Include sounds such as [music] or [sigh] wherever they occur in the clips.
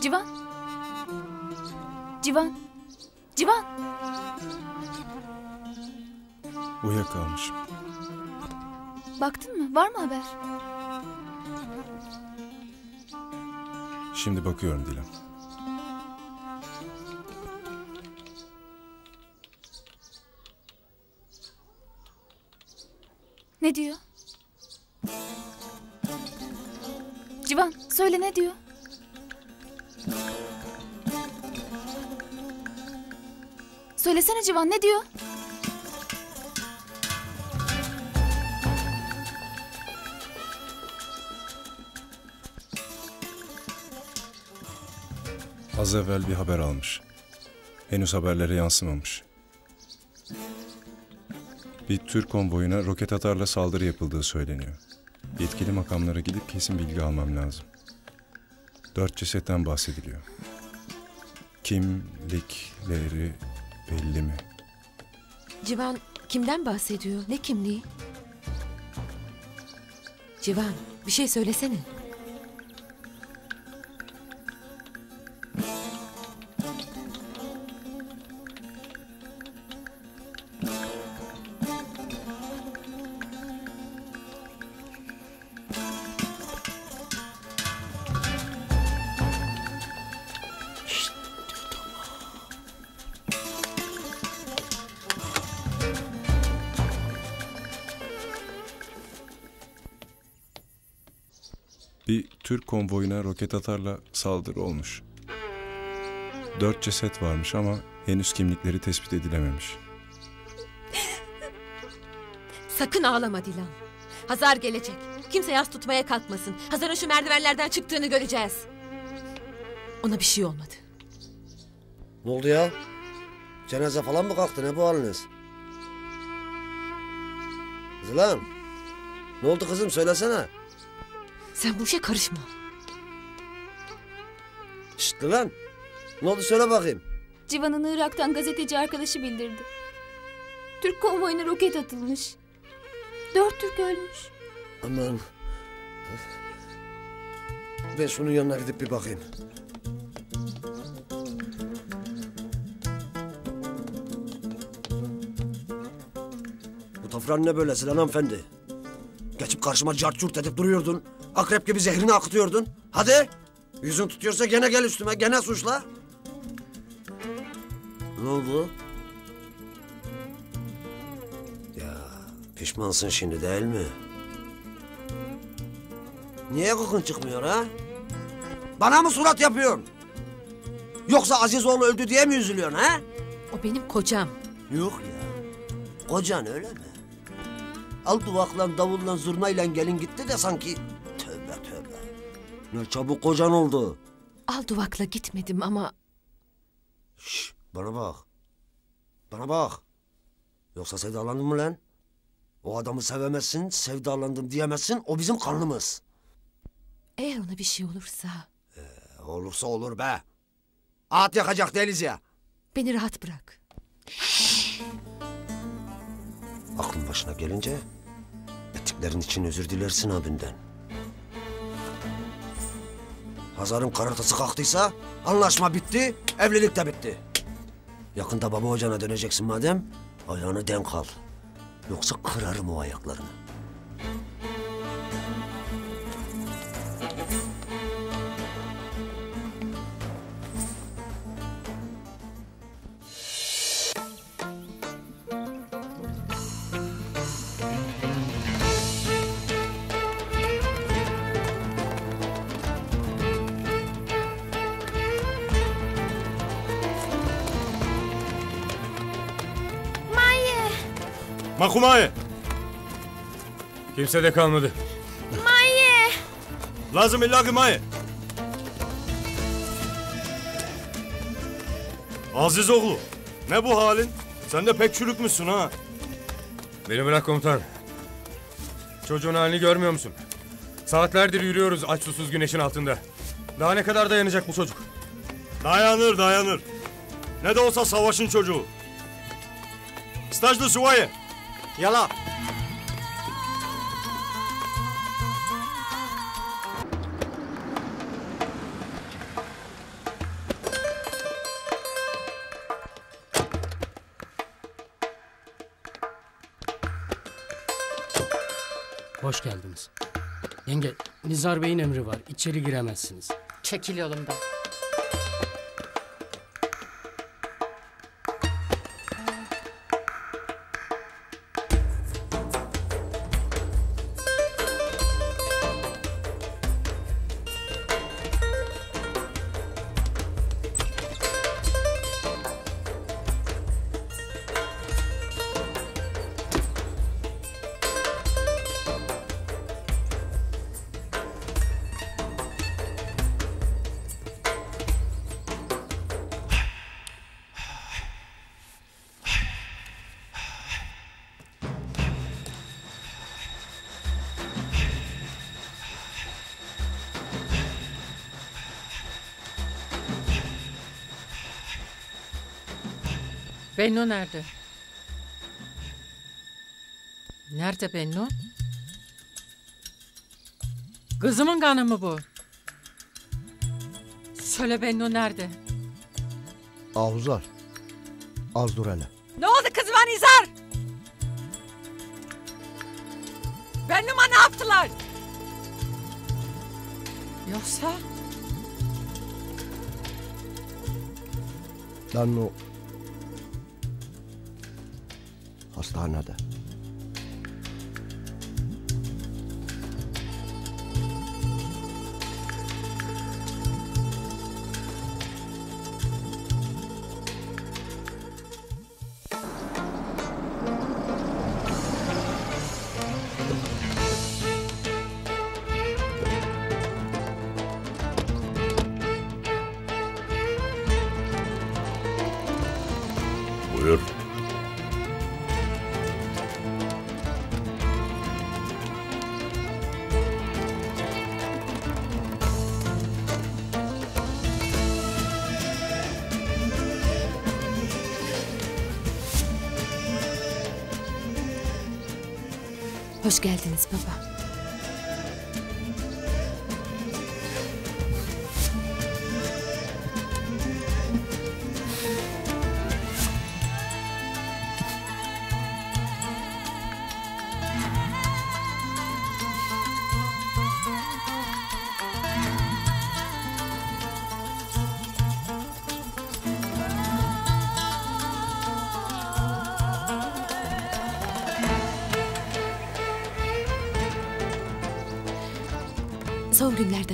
Civan. Civan. Civan. Uyuyakalmışım. Baktın mı? Var mı haber? Şimdi bakıyorum Dilan. Ne diyor? Civan söyle ne diyor? Söylesene Civan ne diyor? Az evvel bir haber almış. Henüz haberlere yansımamış. Bir Türk konvoyuna roket atarla saldırı yapıldığı söyleniyor. Yetkili makamlara gidip kesin bilgi almam lazım. Dört cesetten bahsediliyor. Kimlikleri belli mi? Civan kimden bahsediyor? Ne kimliği? Civan bir şey söylesene. Türk konvoyuna roket atarla saldırı olmuş. Dört ceset varmış ama henüz kimlikleri tespit edilememiş. Sakın ağlama Dilan. Hazar gelecek. Kimse yas tutmaya kalkmasın. Hazar'ın şu merdivenlerden çıktığını göreceğiz. Ona bir şey olmadı. Ne oldu ya? Cenaze falan mı kalktı? Ne bu haliniz? Zilan. Ne oldu kızım söylesene. Sen bu işe karışma. Şşt lan. Ne oldu söyle bakayım. Civan'ın Irak'tan gazeteci arkadaşı bildirdi. Türk konvoyuna roket atılmış. Dört Türk ölmüş. Aman. Ben şunun yanına gidip bir bakayım. Bu tafran ne böyle Zilan hanımefendi? Geçip karşıma cart edip duruyordun. Akrep gibi zehrini akıtıyordun. Hadi. Yüzün tutuyorsa gene gel üstüme. Gene suçla. Ne oldu? Ya pişmansın şimdi değil mi? Niye kokun çıkmıyor ha? Bana mı surat yapıyorsun? Yoksa Azizoğlu öldü diye mi üzülüyorsun ha? O benim kocam. Yok ya. Kocan öyle mi? Al duvakla, davulla, zurnayla gelin gitti de sanki... Ne çabuk kocan oldu. Al duvakla gitmedim ama Şş, bana bak. Bana bak. Yoksa sevdalandın mı lan? O adamı sevemezsin, sevdalandım diyemezsin. O bizim kanlımız. eğer ona bir şey olursa E, olursa olur be. At yakacak değiliz ya. beni rahat bırak. Aklın başına gelince ettiklerin için özür dilersin abinden. Hazar'ın karatası kalktıysa anlaşma bitti, evlilik de bitti. Yakında baba hocana döneceksin madem ayağını denk al. Yoksa kırarım o ayaklarını. Makumaye. Kimse de kalmadı. Maye. Lazım illa ki Maye. Aziz oğlu. Ne bu halin? Sen de pek çürükmüşsün ha. Beni bırak komutan. Çocuğun halini görmüyor musun? Saatlerdir yürüyoruz aç susuz güneşin altında. Daha ne kadar dayanacak bu çocuk? Dayanır dayanır. Ne de olsa savaşın çocuğu. Stajlı suvaye. Yala. Hoş geldiniz. Yenge, Nizar Bey'in emri var. İçeri giremezsiniz. Çekil yolumdan. Bennu nerede? Nerede Bennu? Kızımın kanı mı bu? Söyle Bennu nerede? Ahuzar. Az dur hele. Ne oldu kızıma Nizar? Bennu'ma ne yaptılar? Yoksa Lan Hastanede. Hoş geldiniz baba.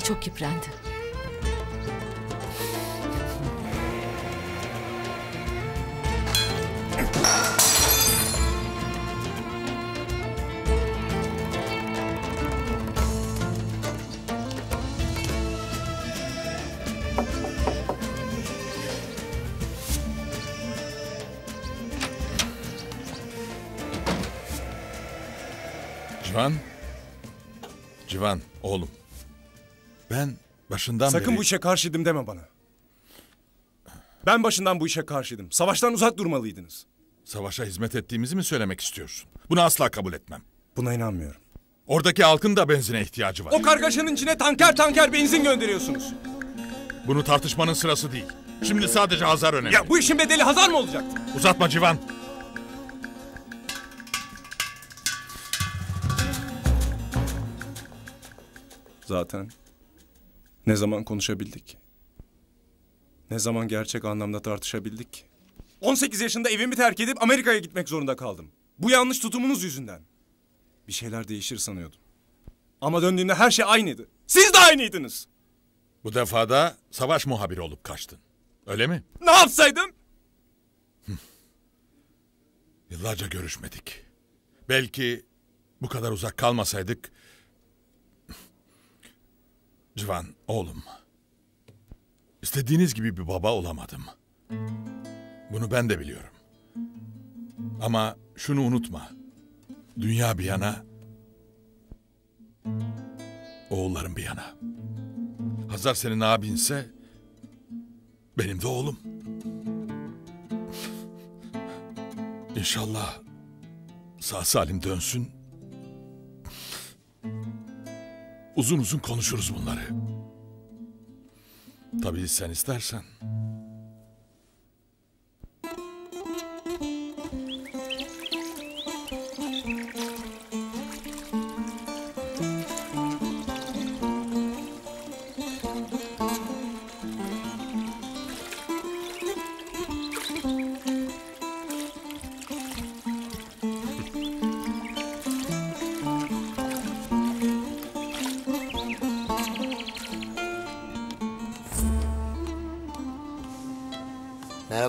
Çok yıprandı. Başından Sakın beri... bu işe karşıydım deme bana. Ben başından bu işe karşıydım. Savaştan uzak durmalıydınız. Savaşa hizmet ettiğimizi mi söylemek istiyorsun? Bunu asla kabul etmem. Buna inanmıyorum. Oradaki halkın da benzine ihtiyacı var. O kargaşanın içine tanker tanker benzin gönderiyorsunuz. Bunu tartışmanın sırası değil. Şimdi sadece Hazar önemli. Ya bu işin bedeli Hazar mı olacaktı? Uzatma Civan. Zaten ne zaman konuşabildik? Ne zaman gerçek anlamda tartışabildik? 18 yaşında evimi terk edip Amerika'ya gitmek zorunda kaldım. Bu yanlış tutumunuz yüzünden. Bir şeyler değişir sanıyordum. Ama döndüğümde her şey aynıydı. Siz de aynıydınız. Bu defa da savaş muhabiri olup kaçtın. Öyle mi? Ne yapsaydım? Yıllarca görüşmedik. Belki bu kadar uzak kalmasaydık... Civan oğlum. İstediğiniz gibi bir baba olamadım. Bunu ben de biliyorum. Ama şunu unutma. Dünya bir yana... Oğullarım bir yana. Hazar senin abinse... Benim de oğlum. İnşallah sağ salim dönsün. Uzun uzun konuşuruz bunları. Tabii sen istersen.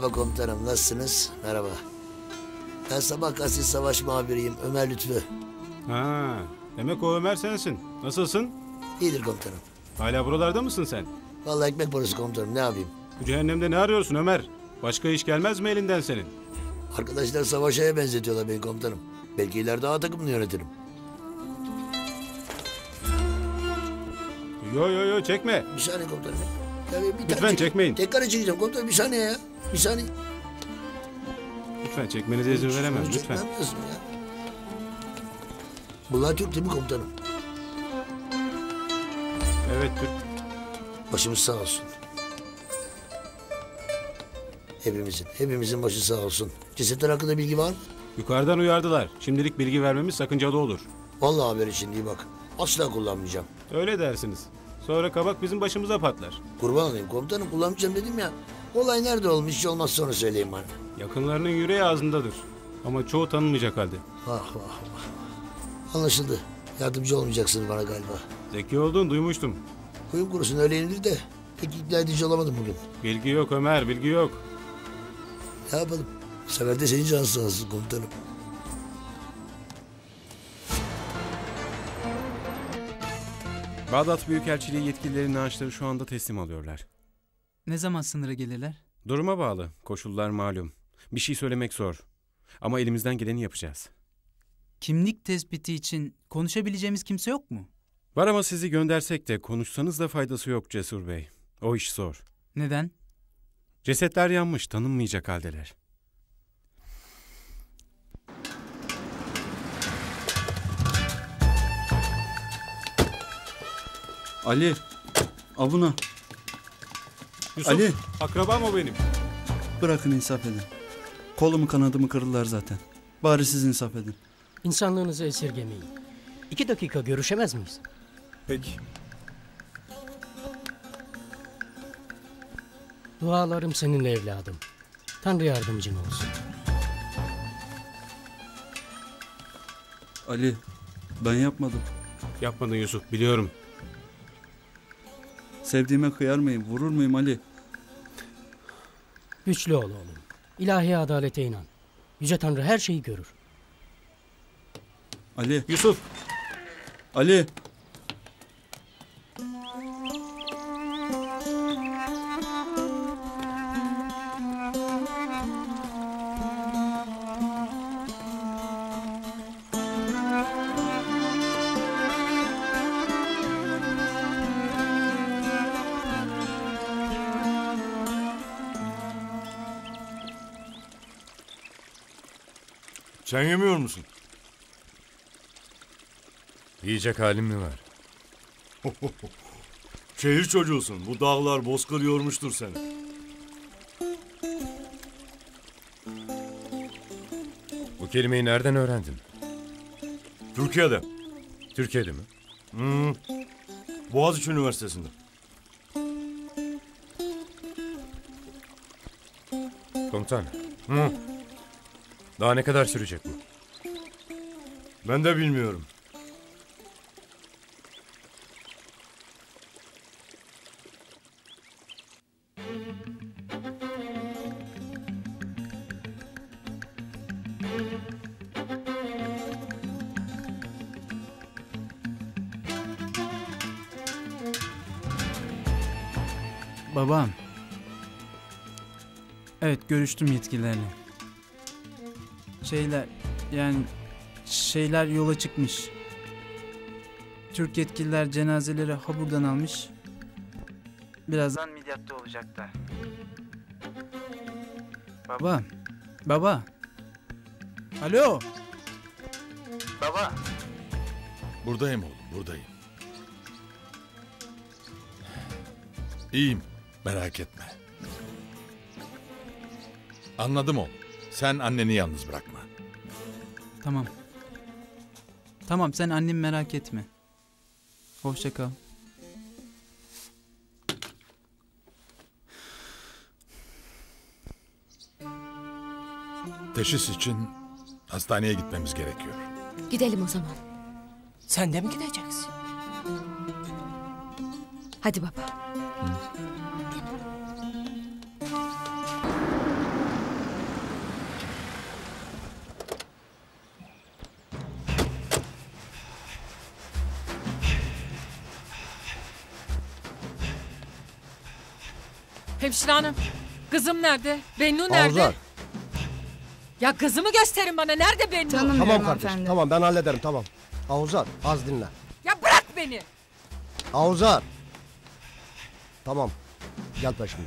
Merhaba komutanım, nasılsınız? Merhaba. Ben sabah gazetesi savaş muhabiriyim, Ömer Lütfü. Ha, demek o Ömer sensin. Nasılsın? İyidir komutanım. Hala buralarda mısın sen? Vallahi ekmek parası komutanım, ne yapayım? Bu cehennemde ne arıyorsun Ömer? Başka iş gelmez mi elinden senin? Arkadaşlar savaşaya benzetiyorlar beni komutanım. Belki ileride A takımını yönetirim. Yo yo yo çekme. Bir saniye komutanım. Ya bir Lütfen çek- çekmeyin. Tekrar çekeceğim komutanım, bir saniye ya. Bir saniye. Lütfen çekmenize izin veremem Çekmem lütfen. lazım ya. Bunlar Türk değil mi komutanım? Evet Türk. Başımız sağ olsun. Hepimizin, hepimizin başı sağ olsun. Cesetler hakkında bilgi var mı? Yukarıdan uyardılar. Şimdilik bilgi vermemiz sakıncalı olur. Vallahi haber için değil bak. Asla kullanmayacağım. Öyle dersiniz. Sonra kabak bizim başımıza patlar. Kurban olayım komutanım kullanmayacağım dedim ya. Olay nerede olmuş hiç olmaz sonra söyleyin bana. Yakınlarının yüreği ağzındadır. Ama çoğu tanınmayacak halde. Vah vah vah. Anlaşıldı. Yardımcı olmayacaksınız bana galiba. Zeki olduğunu duymuştum. Kuyum kurusun öyle yenilir de pek ikna edici olamadım bugün. Bilgi yok Ömer, bilgi yok. Ne yapalım? Bu sefer de senin olsun komutanım. Bağdat Büyükelçiliği yetkililerinin ağaçları şu anda teslim alıyorlar. Ne zaman sınıra gelirler? Duruma bağlı. Koşullar malum. Bir şey söylemek zor. Ama elimizden geleni yapacağız. Kimlik tespiti için konuşabileceğimiz kimse yok mu? Var ama sizi göndersek de konuşsanız da faydası yok Cesur Bey. O iş zor. Neden? Cesetler yanmış, tanınmayacak haldeler. Ali. Abuna. Yusuf, Ali. akraba mı benim? Bırakın insaf edin. Kolumu kanadımı kırdılar zaten. Bari siz insaf edin. İnsanlığınızı esirgemeyin. İki dakika görüşemez miyiz? Peki. Dualarım seninle evladım. Tanrı yardımcın olsun. Ali. Ben yapmadım. Yapmadın Yusuf, biliyorum. Sevdiğime kıyar mıyım? Vurur muyum Ali? Güçlü ol oğlum. İlahi adalete inan. Yüce Tanrı her şeyi görür. Ali. Yusuf. Ali. Yiyecek halim mi var? [laughs] Şehir çocuğusun. Bu dağlar bozkır yormuştur seni. Bu kelimeyi nereden öğrendin? Türkiye'de. Türkiye'de mi? Hmm. Boğaziçi Üniversitesi'nde. Komutan. Hı. Daha ne kadar sürecek bu? Ben de bilmiyorum. Görüştüm yetkililerle. Şeyler yani şeyler yola çıkmış. Türk yetkililer cenazeleri ha buradan almış. Birazdan Midyat'ta olacaklar. Baba. Baba. Alo. Baba. Buradayım oğlum, buradayım. İyiyim, merak etme. Anladım oğlum. Sen anneni yalnız bırakma. Tamam. Tamam sen annemi merak etme. Hoşça kal. Teşhis için hastaneye gitmemiz gerekiyor. Gidelim o zaman. Sen de mi gideceksin? Hadi baba. Hemşire hanım. Kızım nerede? Bennu nerede? Avzar. Ya kızımı gösterin bana. Nerede Bennu? Tamam kardeşim tamam ben hallederim tamam. Avuzar az dinle. Ya bırak beni. Avuzar. Tamam. Gel peşimden.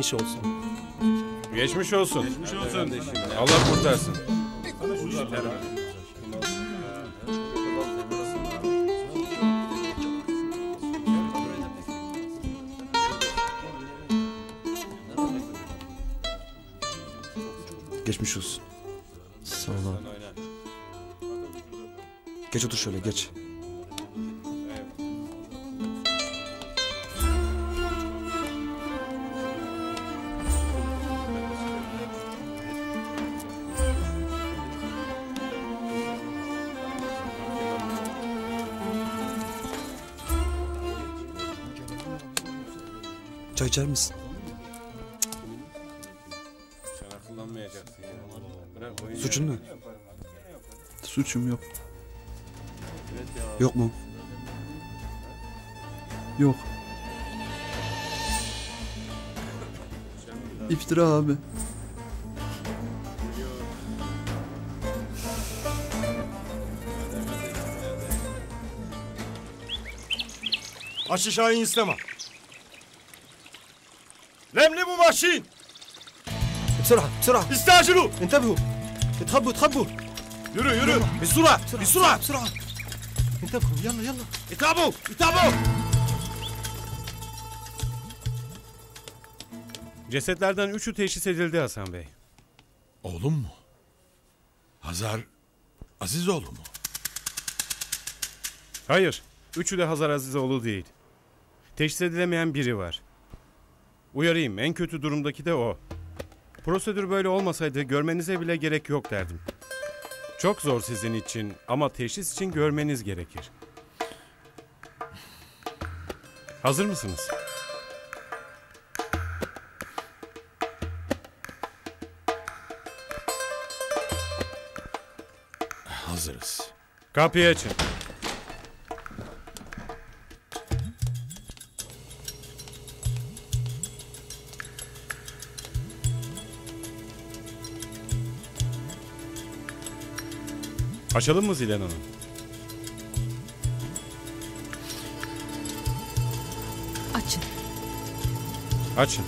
Geçmiş olsun. Geçmiş olsun. Geçmiş olsun. Allah kurtarsın. Geçmiş olsun. Sağ ol abi. Geç otur şöyle geç. İçer misin? Sen akıllanmayacaksın Suçun ne? Suçum yok. Yok mu? Yok. İftira abi. Aç şahin isteme. Lemli bu maşin. بسرعة بسرعة استعجلوا انتبهوا اتخبوا اتخبوا Yürü yürü. بسرعة بسرعة بسرعة انتبهوا يلا يلا İtabu. İtabu. Cesetlerden üçü teşhis edildi Hasan Bey. Oğlum mu? Hazar Azizoğlu mu? Hayır. Üçü de Hazar Azizoğlu değil. Teşhis edilemeyen biri var. Uyarayım en kötü durumdaki de o. Prosedür böyle olmasaydı görmenize bile gerek yok derdim. Çok zor sizin için ama teşhis için görmeniz gerekir. Hazır mısınız? Hazırız. Kapıyı açın. Açalım mı Zilan Hanım? Açın. Açın.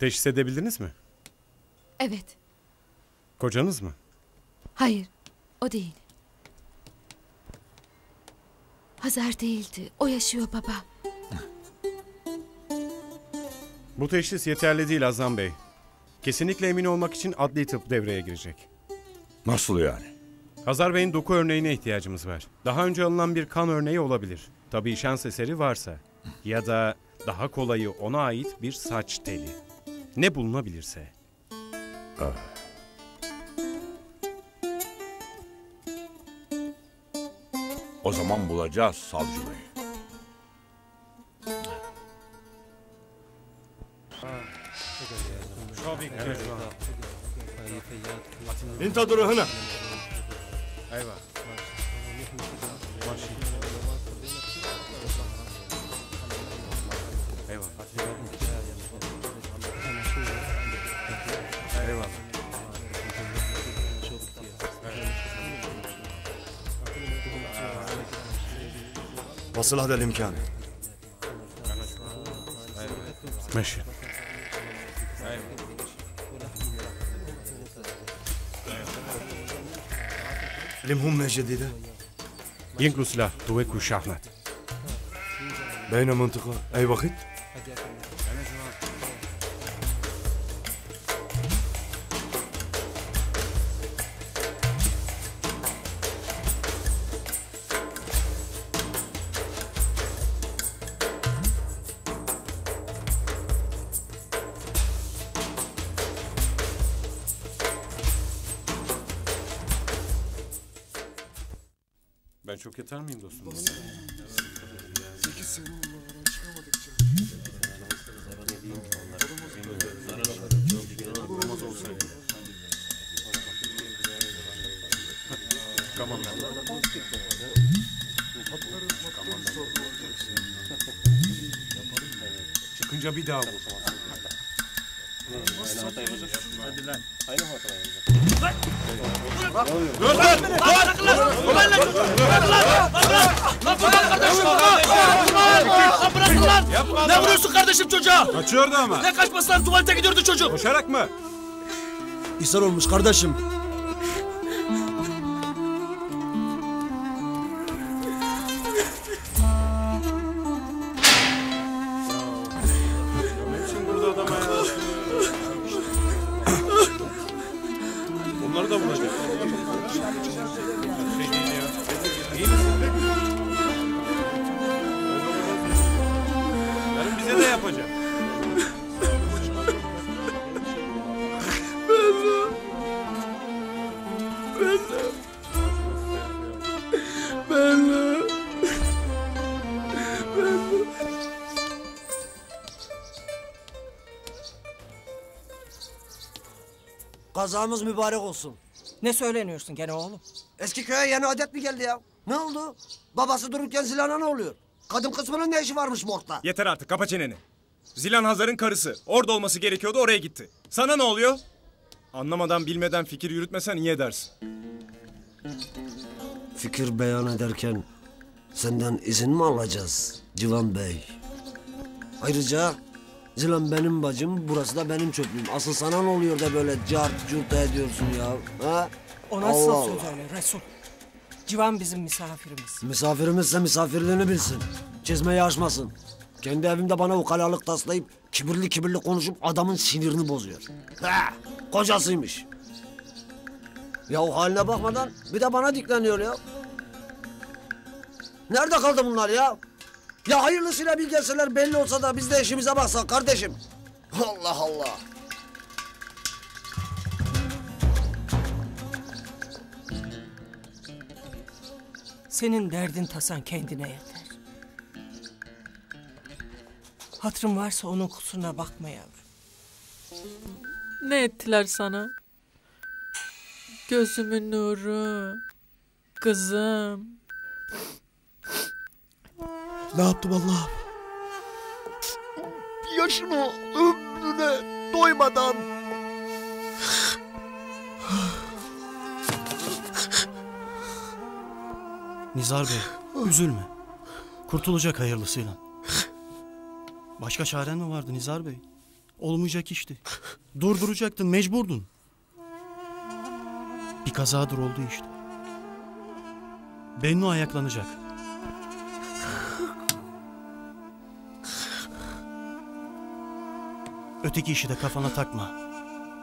Teşhis edebildiniz mi? Evet. Kocanız mı? Hayır. O değil. Hazar değildi. O yaşıyor baba. Bu teşhis yeterli değil Azam Bey. Kesinlikle emin olmak için adli tıp devreye girecek. Nasıl yani? Hazar Bey'in doku örneğine ihtiyacımız var. Daha önce alınan bir kan örneği olabilir. Tabii şans eseri varsa. Ya da daha kolayı ona ait bir saç teli. Ne bulunabilirse. O zaman bulacağız savcı bey. انتظروا هنا ايوه ايوه وصلها هذا الإمكان. ماشي. المهمة الجديدة ينقلوا سلاح تواك والشاحنات بين منطقة؟ أي وقت؟ Kardeşim çocuğa? Kaçıyordu ama. Ne kaçması lan tuvalete gidiyordu çocuk. Koşarak mı? İshal olmuş kardeşim. Kazamız mübarek olsun. Ne söyleniyorsun gene oğlum? Eski köye yeni adet mi geldi ya? Ne oldu? Babası dururken Zilan'a ne oluyor? Kadın kısmının ne işi varmış morgda? Yeter artık kapa çeneni. Zilan Hazar'ın karısı. Orada olması gerekiyordu oraya gitti. Sana ne oluyor? Anlamadan bilmeden fikir yürütmesen iyi edersin. Fikir beyan ederken senden izin mi alacağız Civan Bey? Ayrıca Zilan benim bacım, burası da benim çöplüğüm. Asıl sana ne oluyor da böyle cart curt ediyorsun ya? Ha? O nasıl Allah söz Allah. öyle Resul? Civan bizim misafirimiz. Misafirimizse misafirliğini bilsin. Çizmeyi aşmasın. Kendi evimde bana ukalalık taslayıp kibirli kibirli konuşup adamın sinirini bozuyor. Ha, kocasıymış. Ya o haline bakmadan bir de bana dikleniyor ya. Nerede kaldı bunlar ya? Ya hayırlısıyla bir gelseler belli olsa da biz de işimize baksak kardeşim. Allah Allah. Senin derdin tasan kendine yeter. Hatırın varsa onun kusuruna bakma yavrum. Ne ettiler sana? Gözümün nuru. Kızım. Ne yaptım Allah'ım? Yaşına, ömrüne doymadan. Nizar Bey, üzülme. Kurtulacak hayırlısıyla. Başka çaren mi vardı Nizar Bey? Olmayacak işti. Durduracaktın, mecburdun. Bir kazadır oldu işte. Bennu ayaklanacak. Öteki işi de kafana takma.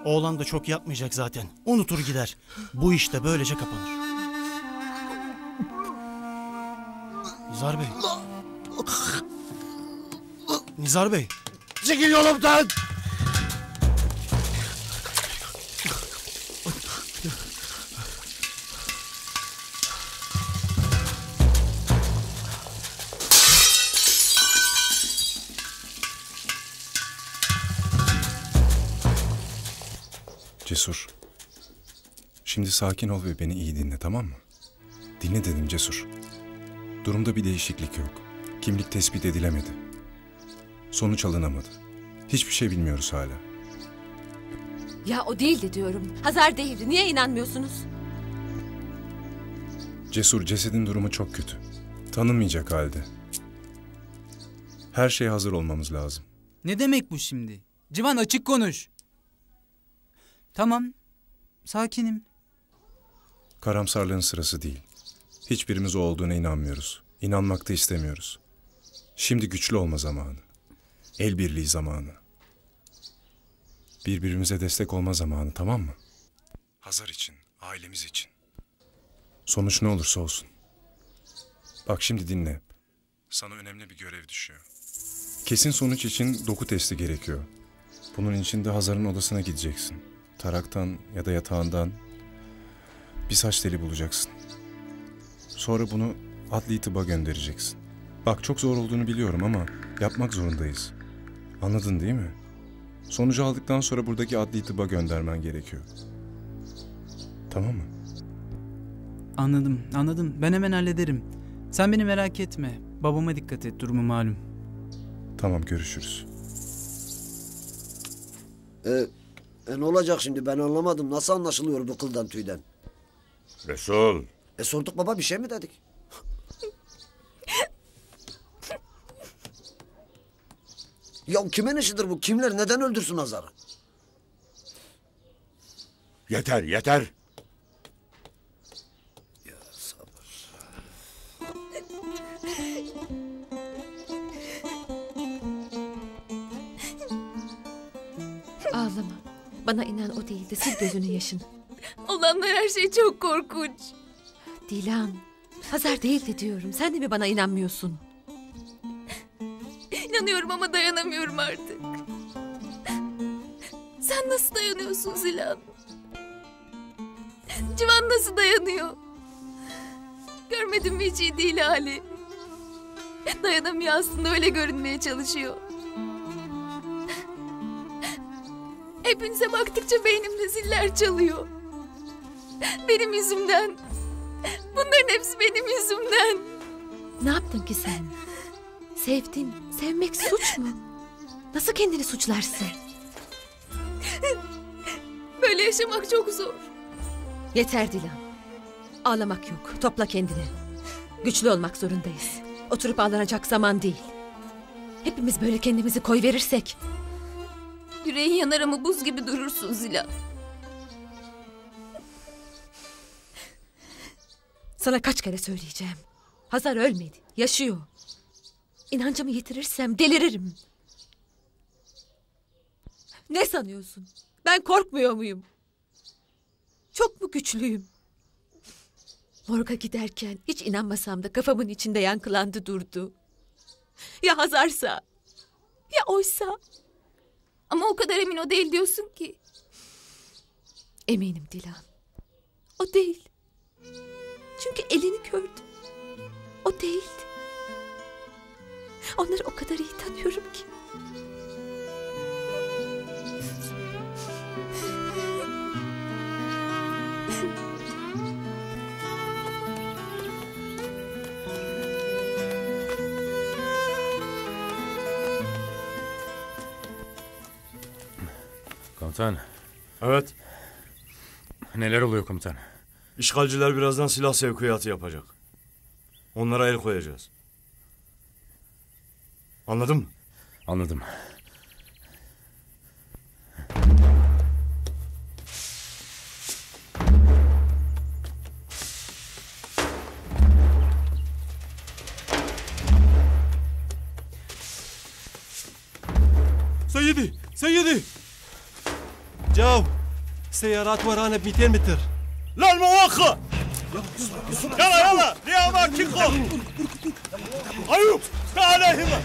Oğlan da çok yapmayacak zaten. Unutur gider. Bu iş de böylece kapanır. Nizar Bey. Nizar Bey. Çekil yolumdan. Cesur. Şimdi sakin ol ve beni iyi dinle tamam mı? Dinle dedim Cesur. Durumda bir değişiklik yok. Kimlik tespit edilemedi. Sonuç alınamadı. Hiçbir şey bilmiyoruz hala. Ya o değildi diyorum. Hazar değildi. Niye inanmıyorsunuz? Cesur cesedin durumu çok kötü. Tanınmayacak halde. Her şeye hazır olmamız lazım. Ne demek bu şimdi? Civan açık konuş. Tamam. Sakinim. Karamsarlığın sırası değil. Hiçbirimiz o olduğuna inanmıyoruz. İnanmak da istemiyoruz. Şimdi güçlü olma zamanı. El birliği zamanı. Birbirimize destek olma zamanı tamam mı? Hazar için, ailemiz için. Sonuç ne olursa olsun. Bak şimdi dinle. Sana önemli bir görev düşüyor. Kesin sonuç için doku testi gerekiyor. Bunun için de Hazar'ın odasına gideceksin. Taraktan ya da yatağından bir saç teli bulacaksın. Sonra bunu adli tıba göndereceksin. Bak çok zor olduğunu biliyorum ama yapmak zorundayız. Anladın değil mi? Sonucu aldıktan sonra buradaki adli tıba göndermen gerekiyor. Tamam mı? Anladım, anladım. Ben hemen hallederim. Sen beni merak etme. Babama dikkat et, durumu malum. Tamam görüşürüz. E, e ne olacak şimdi ben anlamadım. Nasıl anlaşılıyor bu kıldan tüyden? Resul. E sorduk baba bir şey mi dedik? ya kimin işidir bu? Kimler neden öldürsün Hazar'ı? Yeter yeter. Bana inan o değildi. Sil gözünün yaşını. [laughs] Olanlar her şey çok korkunç. Dilan. Hazar değildi diyorum. Sen de mi bana inanmıyorsun? [laughs] İnanıyorum ama dayanamıyorum artık. Sen nasıl dayanıyorsun Zilan? Civan nasıl dayanıyor? Görmedin mi hiç iyi değil hali. Dayanamıyor aslında öyle görünmeye çalışıyor. Hepinize baktıkça beynimde ziller çalıyor. Benim yüzümden. Bunların hepsi benim yüzümden. Ne yaptın ki sen? Sevdin. Sevmek suç mu? Nasıl kendini suçlarsın? Böyle yaşamak çok zor. Yeter Dilan. Ağlamak yok. Topla kendini. Güçlü olmak zorundayız. Oturup ağlanacak zaman değil. Hepimiz böyle kendimizi koy verirsek Yüreğin yanar ama buz gibi durursun Zilan. Sana kaç kere söyleyeceğim. Hazar ölmedi. Yaşıyor. İnancımı yitirirsem deliririm. Ne sanıyorsun? Ben korkmuyor muyum? Çok mu güçlüyüm? Morga giderken hiç inanmasam da kafamın içinde yankılandı durdu. Ya Hazarsa? Ya oysa? Ama o kadar emin o değil diyorsun ki. Eminim Dilan. O değil. Çünkü elini gördüm. O değildi. Onları o kadar iyi tanıyorum ki. Komutan. Evet. Neler oluyor komutan? İşgalciler birazdan silah sevkiyatı yapacak. Onlara el koyacağız. Anladın mı? Anladım. Sayyidi! Sayyidi! سيارات ورانا ب 200 متر لا المواخة يلا يلا لأماكنكم أيوب تعال هنا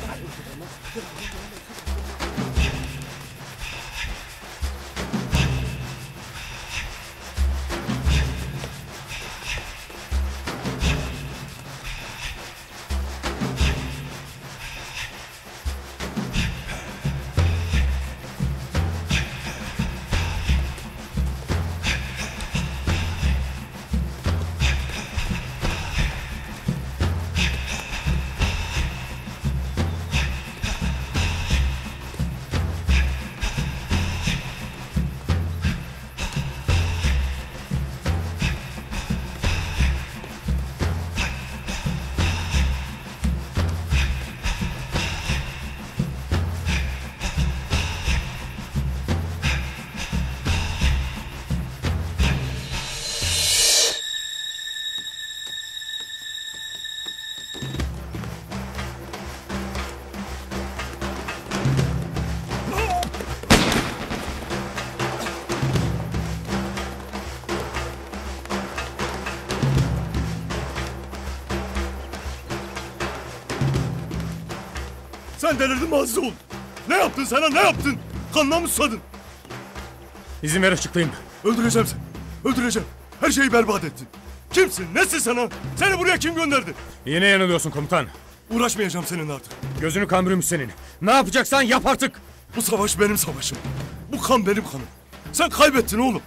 Mi Aziz oğul? Ne yaptın sana ne yaptın? Kanına mı susadın? İzin ver açıklayayım. Öldüreceğim seni. Öldüreceğim. Her şeyi berbat ettin. Kimsin? Nesin sana? Seni buraya kim gönderdi? Yine yanılıyorsun komutan. Uğraşmayacağım seninle artık. Gözünü kan bürümüş senin. Ne yapacaksan yap artık. Bu savaş benim savaşım. Bu kan benim kanım. Sen kaybettin oğlum.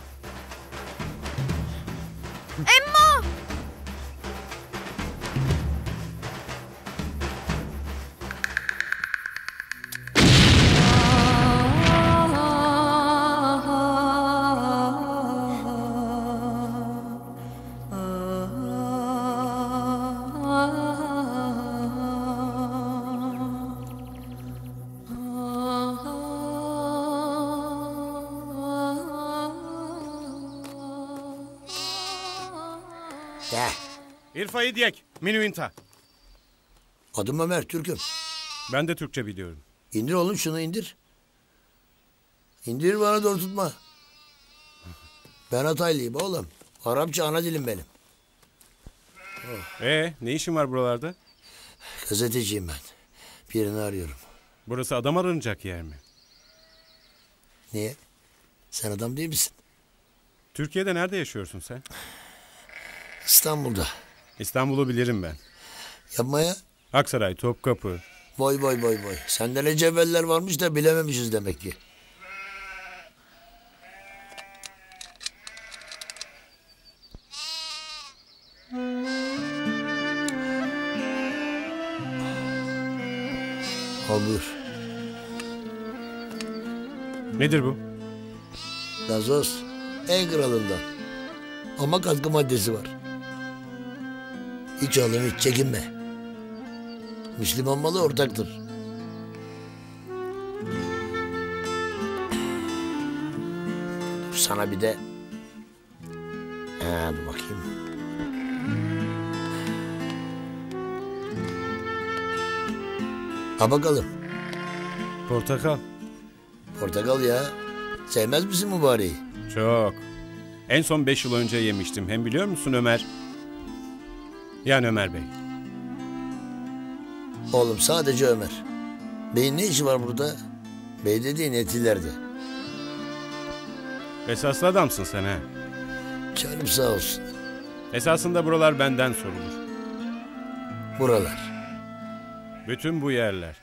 İrfa'yı diyek. Minuinta. Adım Ömer, Türk'üm. Ben de Türkçe biliyorum. İndir oğlum şunu indir. İndir bana doğru tutma. Ben Hataylıyım oğlum. Arapça ana dilim benim. Ee, ne işin var buralarda? Gazeteciyim ben. Birini arıyorum. Burası adam aranacak yer mi? Niye? Sen adam değil misin? Türkiye'de nerede yaşıyorsun sen? İstanbul'da. İstanbul'u bilirim ben. Yapma ya. Aksaray, Topkapı. Boy boy boy boy. Sende ne cevheller varmış da bilememişiz demek ki. Buyur. Nedir bu? Gazoz. En kralından. Ama katkı maddesi var. Hiç oğlum hiç çekinme. Müslüman malı ortaktır. Sana bir de... Ha, dur bakayım. Ha bakalım. Portakal. Portakal ya. Sevmez misin mübareği? Çok. En son beş yıl önce yemiştim. Hem biliyor musun Ömer? Yani Ömer Bey. Oğlum sadece Ömer. Beyin ne işi var burada? Bey dediğin etilerde. Esaslı adamsın sen ha. Canım sağ olsun. Esasında buralar benden sorulur. Buralar. Bütün bu yerler.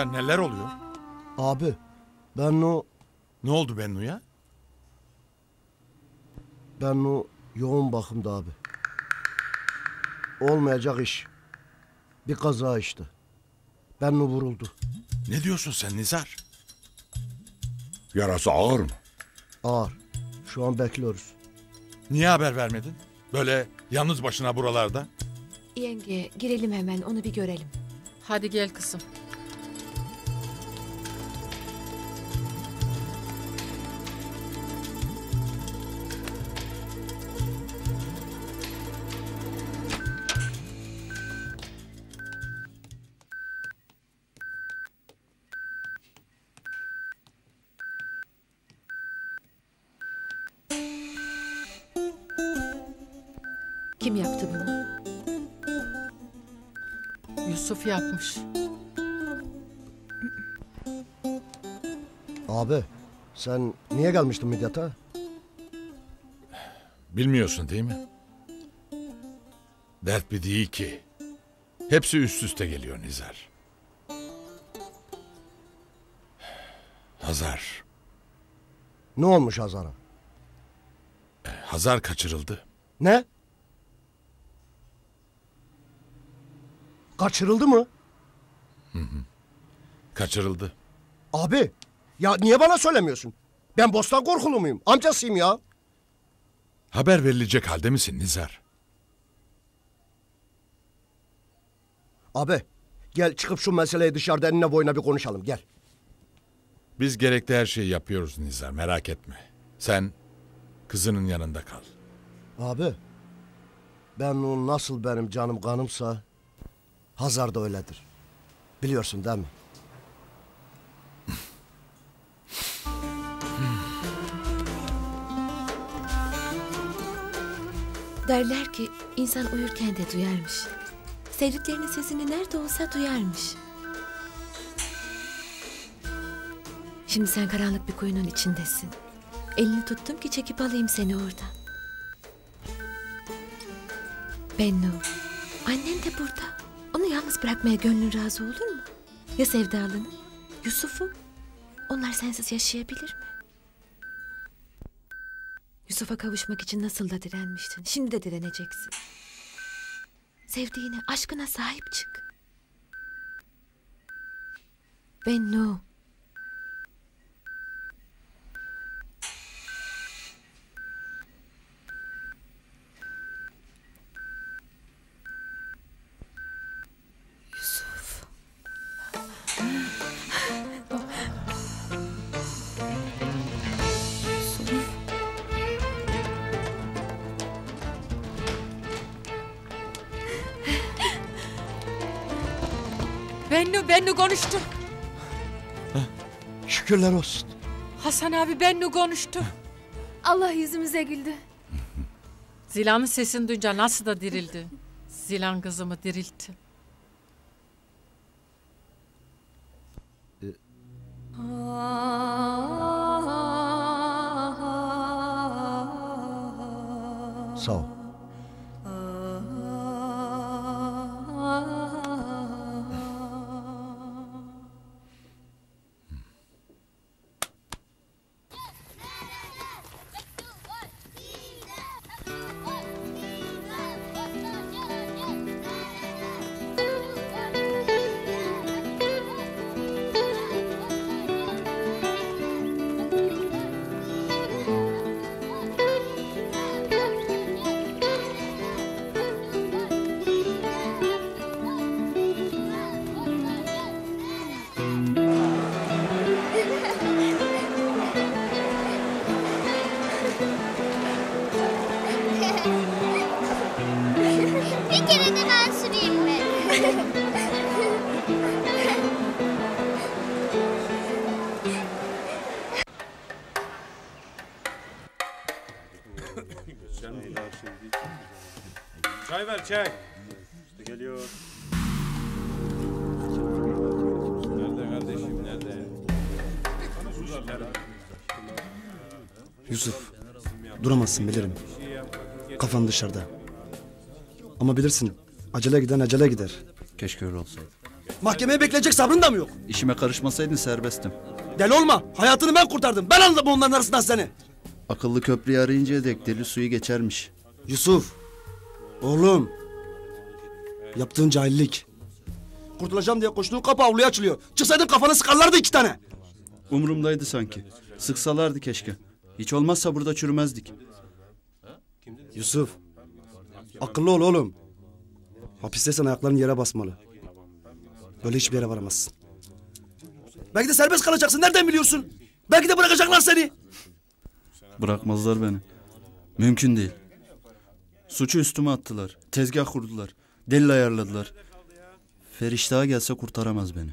Nizar neler oluyor? Abi ben o Ne oldu Bennu'ya? ben o yoğun bakımda abi. Olmayacak iş. Bir kaza işte. Ben o vuruldu. Ne diyorsun sen Nizar? Yarası ağır mı? Ağır. Şu an bekliyoruz. Niye haber vermedin? Böyle yalnız başına buralarda. Yenge girelim hemen onu bir görelim. Hadi gel kızım. Kim yaptı bunu? Yusuf yapmış. Abi sen niye gelmiştin Midyat'a? Bilmiyorsun değil mi? Dert bir değil ki. Hepsi üst üste geliyor Nizar. Hazar. Ne olmuş Hazar'a? Hazar kaçırıldı. Ne? Kaçırıldı mı? Kaçırıldı. Abi ya niye bana söylemiyorsun? Ben bostan korkulu muyum? Amcasıyım ya. Haber verilecek halde misin Nizar? Abi gel çıkıp şu meseleyi dışarıda enine boyuna bir konuşalım gel. Biz gerekli her şeyi yapıyoruz Nizar merak etme. Sen kızının yanında kal. Abi ben o nasıl benim canım kanımsa Hazar da öyledir. Biliyorsun değil mi? Derler ki insan uyurken de duyarmış. Sevdiklerinin sesini nerede olsa duyarmış. Şimdi sen karanlık bir kuyunun içindesin. Elini tuttum ki çekip alayım seni oradan. Bennu, annen de burada. Onu yalnız bırakmaya gönlün razı olur mu? Ya sevdalını? Yusuf'u? Onlar sensiz yaşayabilir mi? Yusuf'a kavuşmak için nasıl da direnmiştin. Şimdi de direneceksin. Sevdiğine, aşkına sahip çık. Bennu. Yusuf. Bennu, Bennu konuştu. Şükürler olsun. Hasan abi Bennu konuştu. Allah yüzümüze güldü. Zilan'ın sesini duyunca nasıl da dirildi. Zilan kızımı diriltti. Sağ ol. Çay ver çay. İşte geliyor. Nerede kardeşim nerede? Yusuf, duramazsın bilirim. Kafan dışarıda. Ama bilirsin, acele giden acele gider. Keşke öyle olsaydı. Mahkemeye bekleyecek sabrın da mı yok? İşime karışmasaydın serbestim. Deli olma. Hayatını ben kurtardım. Ben anladım onların arasından seni. Akıllı köprüyü arayıncaya dek deli suyu geçermiş. Yusuf. Oğlum. Yaptığın cahillik. Kurtulacağım diye koştuğun kapı avluya açılıyor. Çıksaydın kafanı sıkarlardı iki tane. Umurumdaydı sanki. Sıksalardı keşke. Hiç olmazsa burada çürümezdik. Yusuf. Akıllı ol oğlum. Hapisteysen ayakların yere basmalı. Böyle hiçbir yere varamazsın. Belki de serbest kalacaksın. Nereden biliyorsun? Belki de bırakacaklar seni. Bırakmazlar beni. Mümkün değil. Suçu üstüme attılar. Tezgah kurdular. Delil ayarladılar. Feriştah gelse kurtaramaz beni.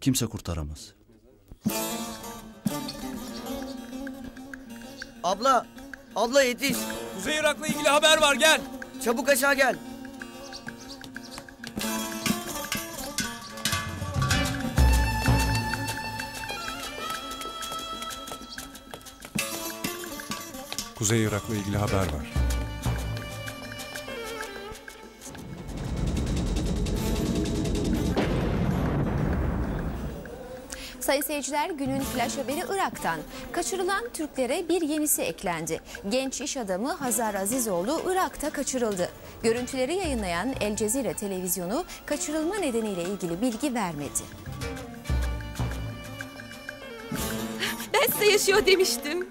Kimse kurtaramaz. Abla, abla yetiş. Kuzey Irak'la ilgili haber var gel. Çabuk aşağı gel. Kuzey Irak'la ilgili haber var. Sayın seyirciler günün flash haberi Irak'tan. Kaçırılan Türklere bir yenisi eklendi. Genç iş adamı Hazar Azizoğlu Irak'ta kaçırıldı. Görüntüleri yayınlayan El Cezire televizyonu kaçırılma nedeniyle ilgili bilgi vermedi. Ben size yaşıyor demiştim.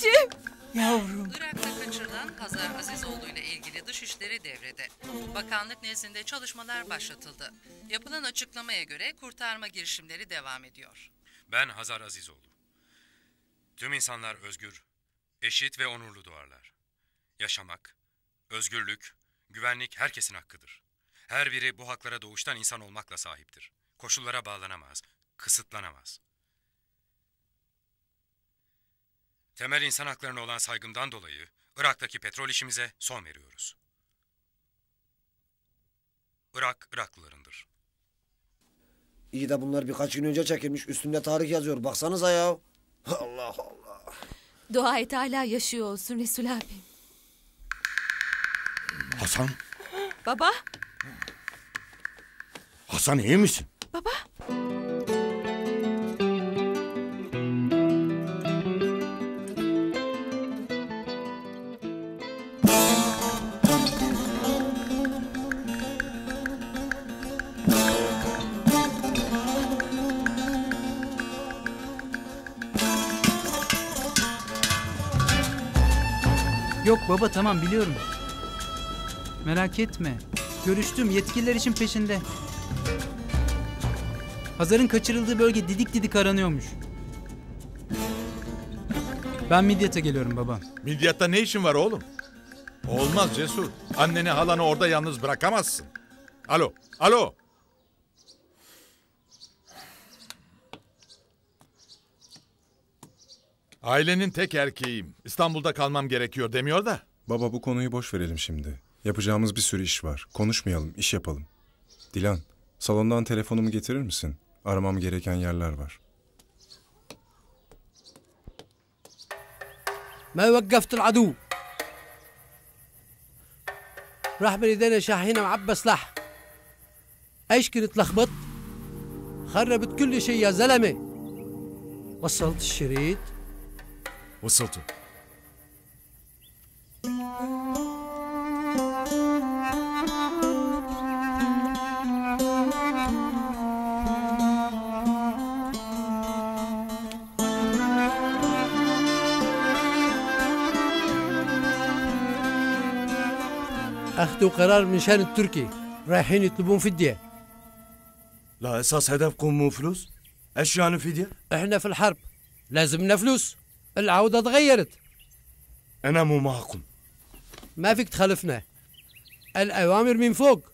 Anneciğim. Yavrum. Irak'ta kaçırılan Hazar Azizoğlu ile ilgili Dışişleri devrede. Bakanlık nezdinde çalışmalar başlatıldı. Yapılan açıklamaya göre kurtarma girişimleri devam ediyor. Ben Hazar Azizoğlu. Tüm insanlar özgür, eşit ve onurlu doğarlar. Yaşamak, özgürlük, güvenlik herkesin hakkıdır. Her biri bu haklara doğuştan insan olmakla sahiptir. Koşullara bağlanamaz, kısıtlanamaz. Temel insan haklarına olan saygımdan dolayı Irak'taki petrol işimize son veriyoruz. Irak, Iraklılarındır. İyi de bunlar birkaç gün önce çekilmiş. Üstünde tarih yazıyor. Baksanıza ya. [laughs] Allah Allah. Dua et hala yaşıyor olsun Resul abi. Hasan, Baba, Hasan iyi misin? baba. Yok baba tamam biliyorum. Merak etme. Görüştüm yetkililer için peşinde. Hazar'ın kaçırıldığı bölge didik didik aranıyormuş. Ben Midyat'a geliyorum baba. Midyat'ta ne işin var oğlum? Olmaz Cesur. Anneni halanı orada yalnız bırakamazsın. Alo, alo. Ailenin tek erkeğiyim. İstanbul'da kalmam gerekiyor demiyor da. Baba bu konuyu boş verelim şimdi. Yapacağımız bir sürü iş var. Konuşmayalım, iş yapalım. Dilan, salondan telefonumu getirir misin? Aramam gereken yerler var. ما وقفت العدو راح بين ايدينا شاحنة معبى سلاح ايش كنت لخبط خربت كل شيء يا زلمة وصلت الشريط وصلت أخذوا قرار من شأن التركي رايحين يطلبون فدية لا أساس هدفكم مو فلوس؟ إيش يعني فدية؟ إحنا في الحرب لازمنا فلوس العودة تغيرت. أنا مو معكم. ما فيك تخالفنا الأوامر من فوق.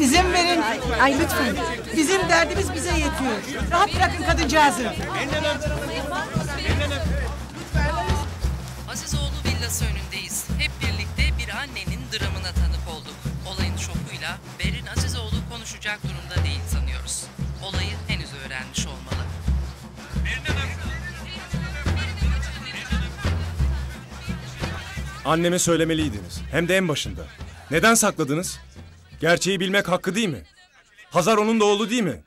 İzin verin. Ay lütfen. Bizim derdimiz bize yetiyor. Rahat bırakın kadıncağızı. Azizoğlu villası önündeyiz. Hep birlikte bir annenin dramına tanık olduk. Olayın şokuyla Berin Azizoğlu konuşacak durumda değil sanıyoruz. Olayı henüz öğrenmiş olmalı. Anneme söylemeliydiniz. Hem de en başında. Neden sakladınız? Gerçeği bilmek hakkı değil mi? Hazar onun da oğlu değil mi?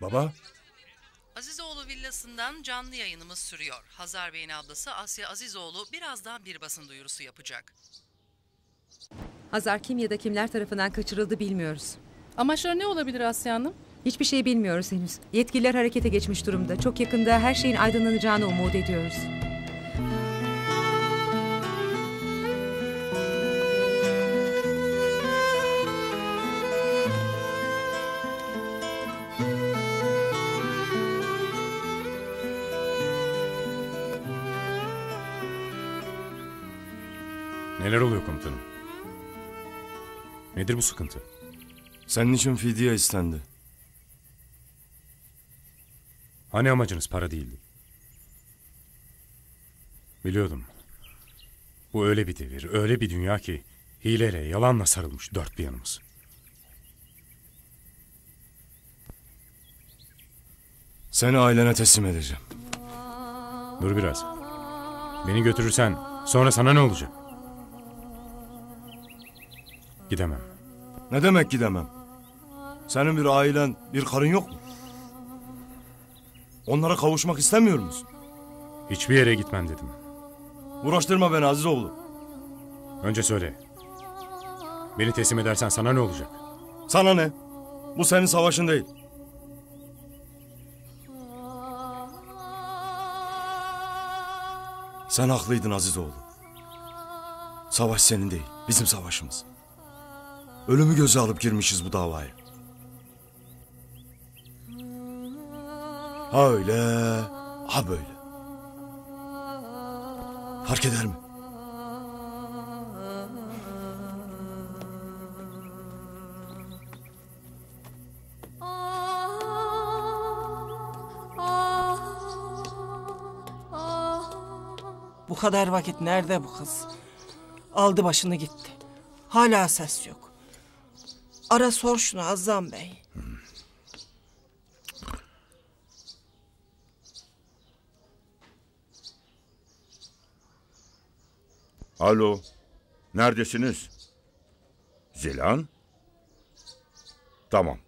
Baba, Azizoğlu villasından canlı yayınımız sürüyor. Hazar Bey'in ablası Asya Azizoğlu birazdan bir basın duyurusu yapacak. Hazar kim ya da kimler tarafından kaçırıldı bilmiyoruz. Amaçları ne olabilir Asya Hanım? Hiçbir şey bilmiyoruz henüz. Yetkililer harekete geçmiş durumda. Çok yakında her şeyin aydınlanacağını umut ediyoruz. Neler oluyor komutanım? Nedir bu sıkıntı? Senin için fidye istendi. Hani amacınız para değildi? Biliyordum. Bu öyle bir devir, öyle bir dünya ki hileyle, yalanla sarılmış dört bir yanımız. Seni ailene teslim edeceğim. Dur biraz. Beni götürürsen sonra sana ne olacak? Gidemem. Ne demek gidemem? Senin bir ailen, bir karın yok mu? Onlara kavuşmak istemiyor musun? Hiçbir yere gitmem dedim. Uğraştırma beni Azizoğlu. Önce söyle. Beni teslim edersen sana ne olacak? Sana ne? Bu senin savaşın değil. Sen haklıydın Azizoğlu. Savaş senin değil, bizim savaşımız. Ölümü göze alıp girmişiz bu davaya. Ha öyle, ha böyle. Fark eder mi? Bu kadar vakit nerede bu kız? Aldı başını gitti. Hala ses yok. Ara sor şunu Azam Bey. Alo. Neredesiniz? Zilan? Tamam.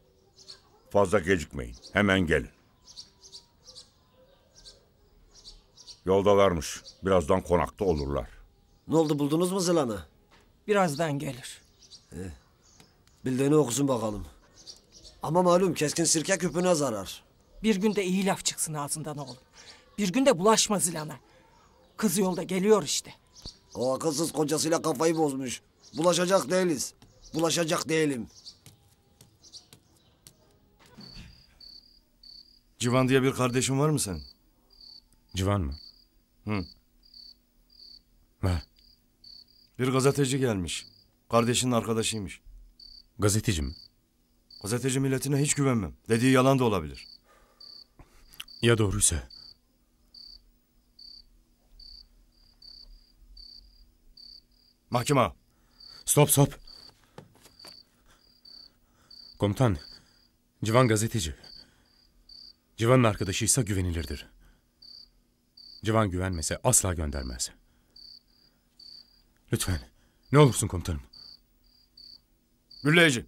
Fazla gecikmeyin. Hemen gelin. Yoldalarmış. Birazdan konakta olurlar. Ne oldu buldunuz mu Zilan'ı? Birazdan gelir. Bildiğini okusun bakalım. Ama malum keskin sirke küpüne zarar. Bir günde iyi laf çıksın ağzından oğlum. Bir günde bulaşma Zilan'a. Kız yolda geliyor işte. O akılsız kocasıyla kafayı bozmuş. Bulaşacak değiliz. Bulaşacak değilim. Civan diye bir kardeşin var mı senin? Civan mı? Hı. Var. Bir gazeteci gelmiş. Kardeşinin arkadaşıymış. Gazeteci mi? Gazeteci milletine hiç güvenmem. Dediği yalan da olabilir. Ya doğruysa? Mahkeme. Stop stop. Komutan, Civan gazeteci. Civan'ın arkadaşıysa güvenilirdir. Civan güvenmese asla göndermez. Lütfen, ne olursun komutanım. Gülleyici.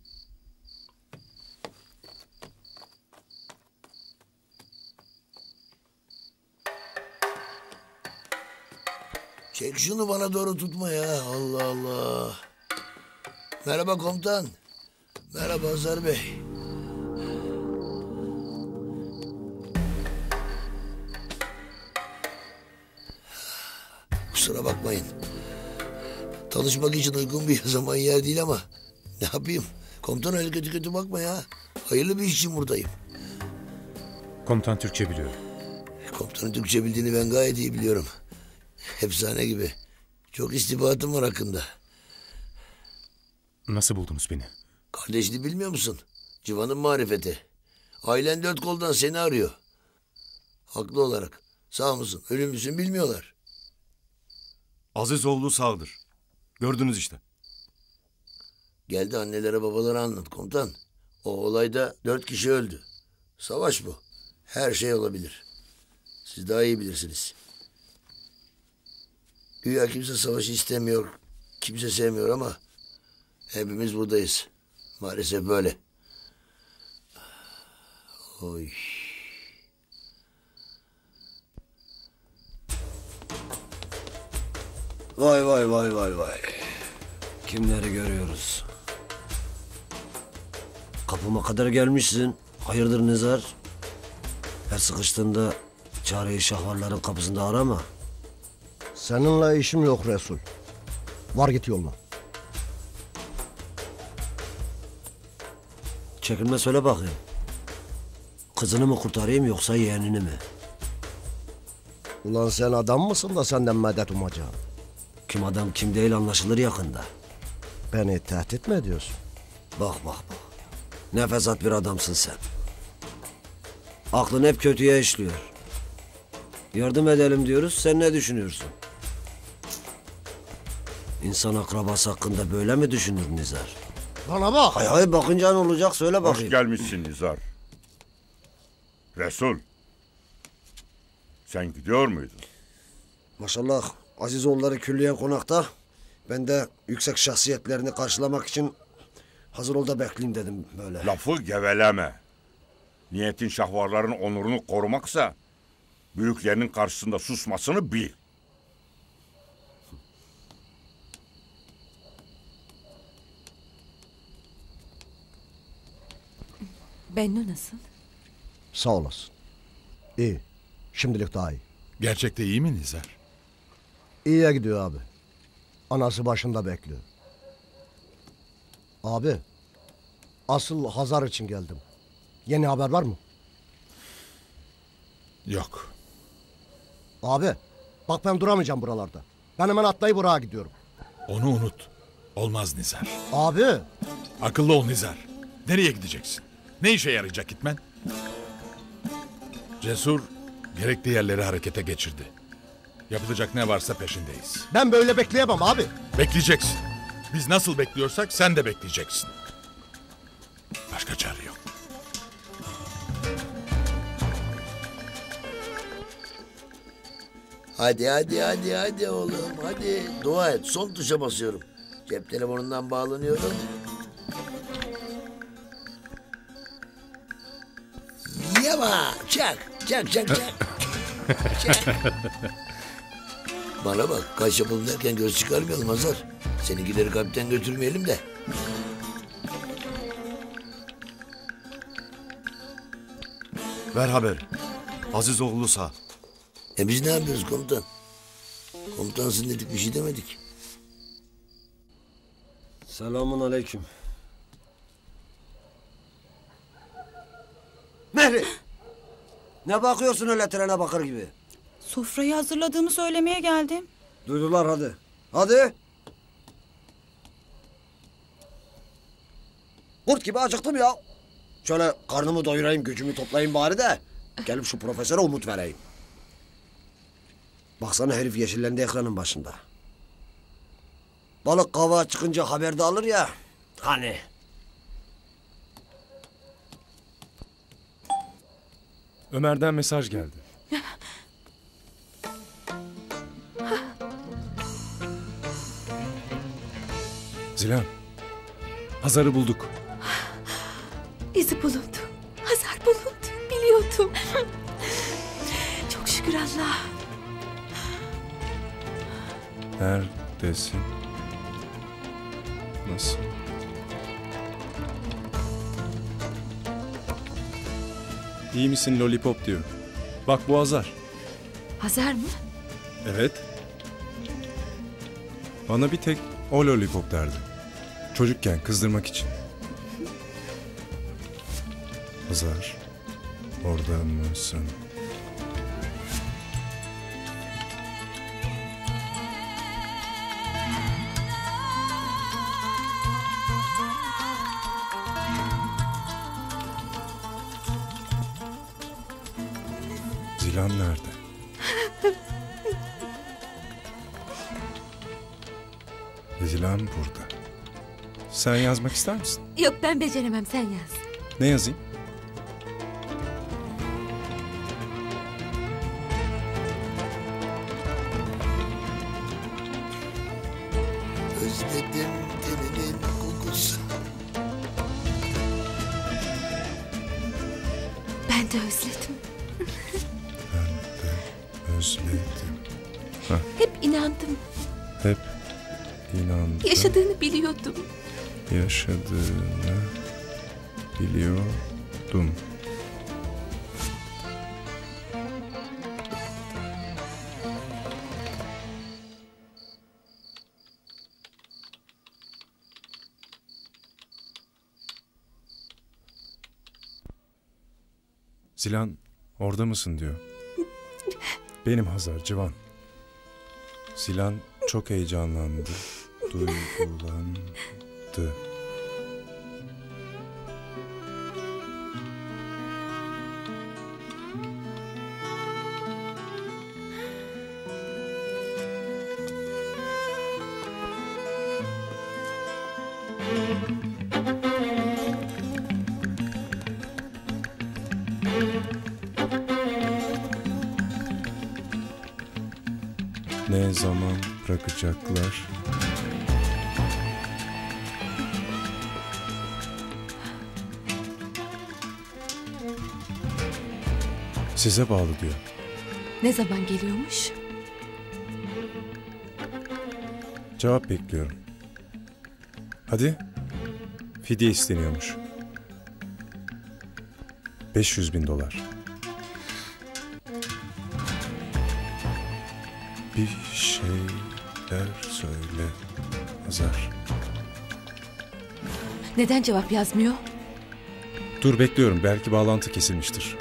Çek şunu bana doğru tutma ya. Allah Allah. Merhaba komutan. Merhaba Hazar Bey. Kusura bakmayın. Tanışmak için uygun bir [laughs] zaman yer değil ama ne yapayım? Komutan öyle kötü kötü bakma ya. Hayırlı bir iş için buradayım. Komutan Türkçe biliyor. Komutanın Türkçe bildiğini ben gayet iyi biliyorum. Efsane gibi. Çok istihbaratım var hakkında. Nasıl buldunuz beni? Kardeşini bilmiyor musun? Civan'ın marifeti. Ailen dört koldan seni arıyor. Haklı olarak. Sağ mısın, ölü müsün bilmiyorlar. Azizoğlu sağdır. Gördünüz işte. Geldi annelere babalara anlat komutan. O olayda dört kişi öldü. Savaş bu. Her şey olabilir. Siz daha iyi bilirsiniz. Güya kimse savaşı istemiyor, kimse sevmiyor ama hepimiz buradayız. Maalesef böyle. Oy. Vay vay vay vay vay. Kimleri görüyoruz? Kapıma kadar gelmişsin. Hayırdır Nizar? Her sıkıştığında çareyi şahvarların kapısında arama. Seninle işim yok Resul. Var git yoluna. Çekilme söyle bakayım. Kızını mı kurtarayım yoksa yeğenini mi? Ulan sen adam mısın da senden medet umacağım? Kim adam kim değil anlaşılır yakında. Beni tehdit mi ediyorsun? Bak bak bak. Ne fesat bir adamsın sen. Aklın hep kötüye işliyor. Yardım edelim diyoruz sen ne düşünüyorsun? İnsan akrabası hakkında böyle mi düşünür Nizar? Bana bak. Hay hay bakınca ne olacak söyle Hoş bakayım. gelmişsin Nizar. Resul. Sen gidiyor muydun? Maşallah Azizoğulları külliyen konakta. Ben de yüksek şahsiyetlerini karşılamak için Hazır ol da bekleyeyim dedim böyle. Lafı geveleme. Niyetin şahvarların onurunu korumaksa büyüklerinin karşısında susmasını bil. Bennu nasıl? Sağ olasın. İyi. Şimdilik daha iyi. Gerçekte iyi mi Nizar? İyiye gidiyor abi. Anası başında bekliyor. Abi. Asıl Hazar için geldim. Yeni haber var mı? Yok. Abi. Bak ben duramayacağım buralarda. Ben hemen atlayıp Irak'a gidiyorum. Onu unut. Olmaz Nizar. Abi. Akıllı ol Nizar. Nereye gideceksin? Ne işe yarayacak gitmen? Cesur gerekli yerleri harekete geçirdi. Yapılacak ne varsa peşindeyiz. Ben böyle bekleyemem abi. Bekleyeceksin. Biz nasıl bekliyorsak sen de bekleyeceksin. Başka çare yok. Hadi hadi hadi hadi oğlum hadi dua et son tuşa basıyorum. Cep telefonundan bağlanıyorum. Yama çak çak çak çak. [laughs] çak. Bana bak kaç yapalım derken göz çıkarmayalım Hazar. Seninkileri kalpten götürmeyelim de. Ver haber. Aziz oğlu sağ. E biz ne yapıyoruz komutan? Komutansın dedik bir şey demedik. Selamun aleyküm. Mehri! Ne bakıyorsun öyle trene bakır gibi? Sofrayı hazırladığımı söylemeye geldim. Duydular hadi. Hadi. Kurt gibi acıktım ya. Şöyle karnımı doyurayım, gücümü toplayayım bari de. Gelip şu profesöre umut vereyim. Baksana herif yeşillendi ekranın başında. Balık kava çıkınca haber de alır ya. Hani. Ömer'den mesaj geldi. [laughs] Zilan. Hazar'ı bulduk. İzi bulundu. Hazar bulundu. Biliyordum. Çok şükür Allah. Neredesin? Nasıl? İyi misin lollipop diyor. Bak bu Hazar. Hazar mı? Evet. Bana bir tek o lollipop derdi. Çocukken kızdırmak için. Hazar. Orada mısın? Zilan nerede? [laughs] Zilan burada. Sen yazmak ister misin? Yok ben beceremem sen yaz. Ne yazayım? Biliyordum. Zilan orada mısın diyor. Benim Hazar Civan. Zilan çok heyecanlandı. Duygulandı. Size bağlı diyor. Ne zaman geliyormuş? Cevap bekliyorum. Hadi. Fidye isteniyormuş. 500 bin dolar. Bir şeyler söyle Hazar. Neden cevap yazmıyor? Dur bekliyorum belki bağlantı kesilmiştir.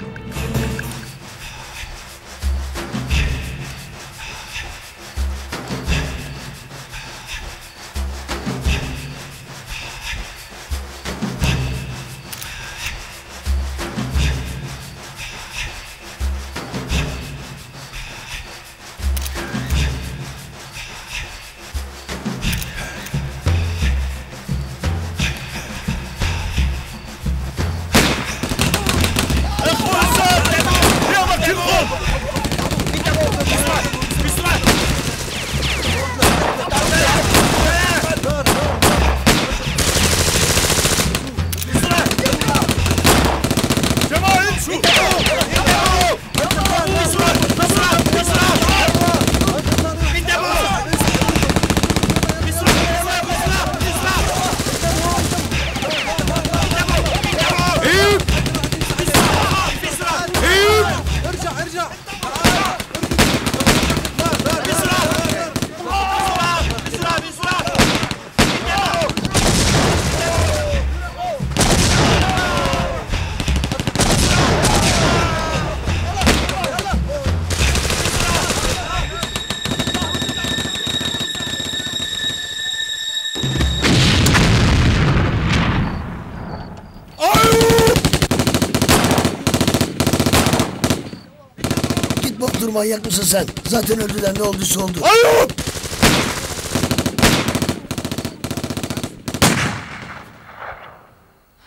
Manyak mısın sen? Zaten öldüler ne olduysa oldu.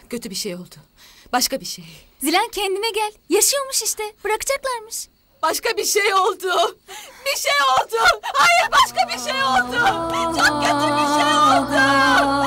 Kötü bir şey oldu. Başka bir şey. Zilan kendine gel. Yaşıyormuş işte. Bırakacaklarmış. Başka bir şey oldu. Bir şey oldu. Hayır başka bir şey oldu. Çok kötü bir şey oldu.